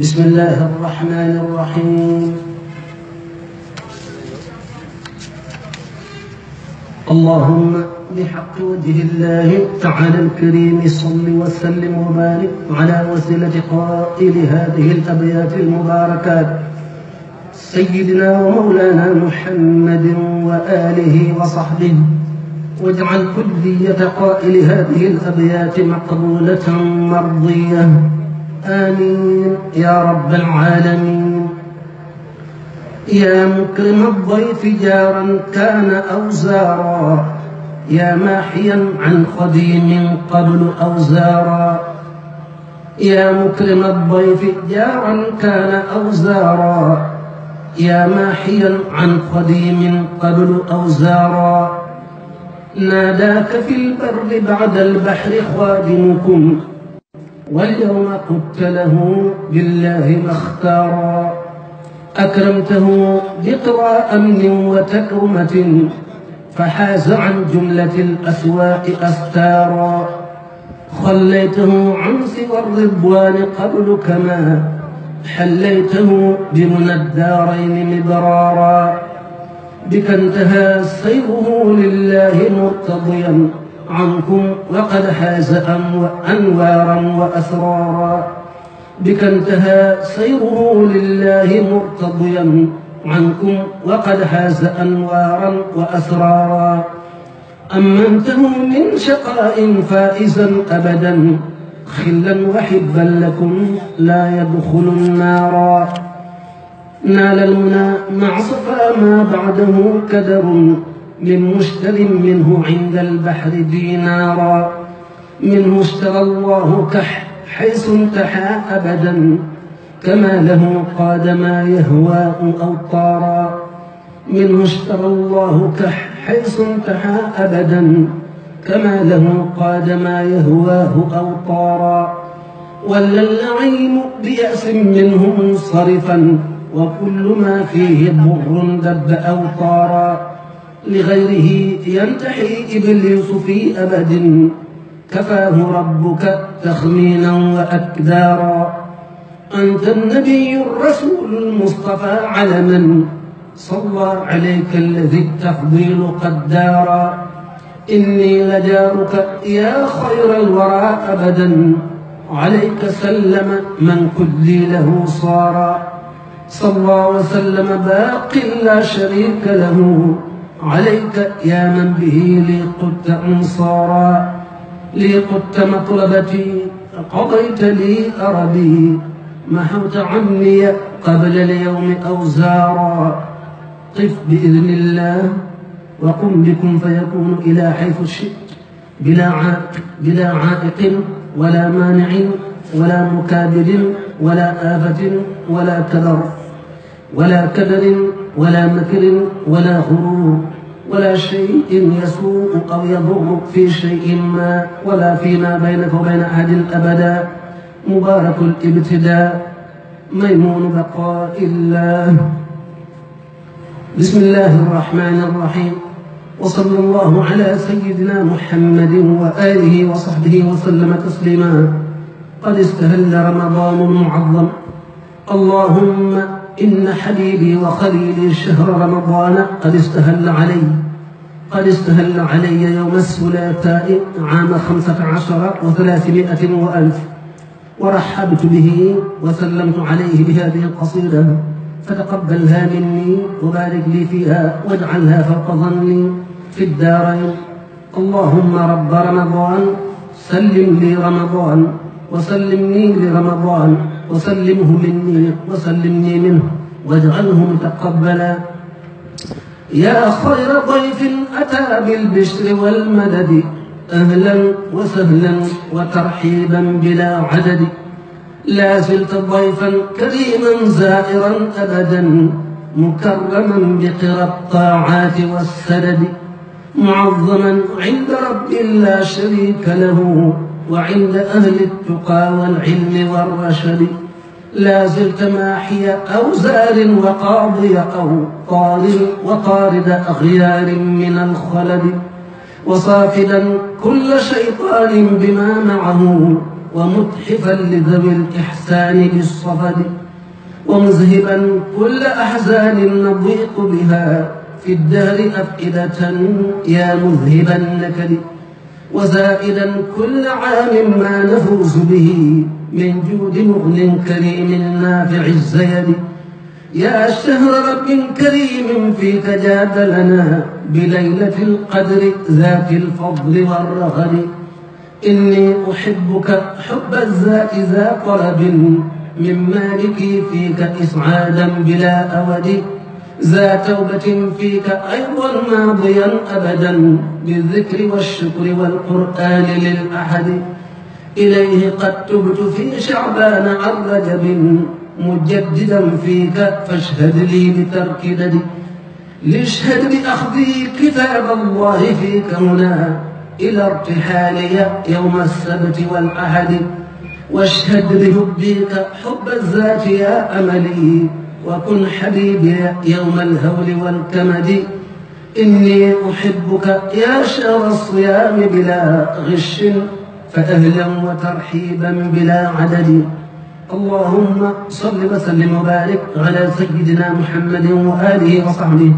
بسم الله الرحمن الرحيم. اللهم بحق وجه الله تعالى الكريم صل وسلم وبارك على وسيلة قائل هذه الأبيات المباركات. سيدنا ومولانا محمد وآله وصحبه. واجعل كلية قائل هذه الأبيات مقبولة مرضية. آمين. يا رب العالمين. يا مكرم الضيف جارا كان أو زارا يا ماحيا عن قديم قبل أو زارا يا مكرم الضيف جارا كان أو زارا يا ماحيا عن قديم قبل أو زارا ناداك في البر بعد البحر خادمكم واليوم قلت له بالله ما اختارا. أكرمته بقرى أمن وتكرمة فحاز عن جملة الأسواق أستارا. خليته عن سوى الرضوان قبل كما حليته بمنى الدارين مبرارا. بك انتهى سيره لله مرتضيا. عنكم وقد حاز أنوارا وأسرارا بك انتهى سيره لله مرتضيا عنكم وقد حاز أنوارا وأسرارا أمنته من شقاء فائزا أبدا خلا وحبا لكم لا يدخل النار نال المنى مع صفا ما بعده كدر من مشتر منه عند البحر دينارا. منه اشترى الله كح حيث انتحى أبدا كما له قاد ما يهواه أوطارا. منه اشترى الله كح حيث انتحى أبدا كما له قاد ما يهواه أوطارا. ولا اللعين بيأس منه منصرفا وكل ما فيه ضر دب أوطارا. لغيره ينتحي إبليس في أبد. كفاه ربك تخمينا وأكدارا. أنت النبي الرسول المصطفى علما. صلى عليك الذي التفضيل قد دارا. إني لجارك يا خير الورى أبدا. عليك سلم من كل له صارا. صلى وسلم باق لا شريك له. عليك يا من به لي قدت أنصارا لي قدت مطلبتي. قضيت لي أربي محوت عني قبل اليوم أوزارا. قف بإذن الله وقم بكم فيكون إلى حيث شئت بلا عائق بلا عائق ولا مانع ولا مكابد ولا آفة ولا كدر ولا كدر ولا مكر ولا غرور ولا شيء يسوء أو يضر في شيء ما ولا فيما بينك وبين أحد أبدا مبارك الابتداء. ميمون بقاء الله. بسم الله الرحمن الرحيم. وصلى الله على سيدنا محمد وآله وصحبه وسلم تسليما. قد استهل رمضان المعظم. اللهم إن حبيبي وخليلي شهر رمضان قد استهل علي. قد استهل علي يوم الثلاثاء عام خمسة عشر وثلاثمائة وألف. ورحبت به وسلمت عليه بهذه القصيدة. فتقبلها مني وبارك لي فيها واجعلها فوق ظني. في الدارين اللهم رب رمضان سلم لي رمضان. وسلمني لرمضان وسلمه مني وسلمني منه واجعله متقبلا. يا خير ضيف أتى بالبشر والمدد أهلا وسهلا وترحيبا بلا عدد. لا زلت ضيفا كريما زائرا أبدا مكرما بقرى الطاعات والسدد. معظما عند رب لا شريك له وعند أهل التقى والعلم والرشد لا زلت ماحي أوزار وقاضي أو طال وطارد أغيار من الخلد وصافدا كل شيطان بما معه ومتحفا لذوي الإحسان بالصفد ومذهبا كل أحزان نضيق بها في الدهر أفئدة يا مذهب النكد وزائدا كل عام ما نفوز به من جود مغن كريم نافع الزيد. يا شهر رب كريم فيك جاد لنا بليلة القدر ذات الفضل والرغد. إني أحبك حب الذات ذا طلب من مالكي فيك إسعادا بلا أود. ذا توبة فيك أيضا ماضيا أبدا بالذكر والشكر والقرآن للأحد. إليه قد تبت في شعبان عن رجب مجددا فيك فاشهد لي بترك ددي لاشهد بأخذي كتاب الله فيك هنا إلى ارتحالي يوم السبت والأحد. واشهد بحبك حب الذات يا أملي. وكن حبيبي يوم الهول والكمد. إني أحبك يا شهر الصيام بلا غش فأهلا وترحيبا بلا عدد. اللهم صل وسلم وبارك على سيدنا محمد وآله وصحبه.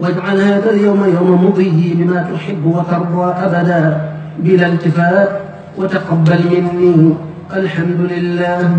واجعل هذا اليوم يوم مضي بما تحب وترضى أبدا. بلا التفات وتقبل مني. الحمد لله.